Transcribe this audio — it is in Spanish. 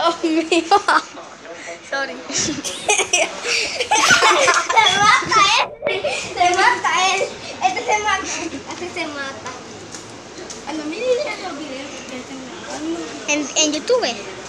Oh mío. Sorry. Se mata él. Se mata él. Este se mata. En, en YouTube.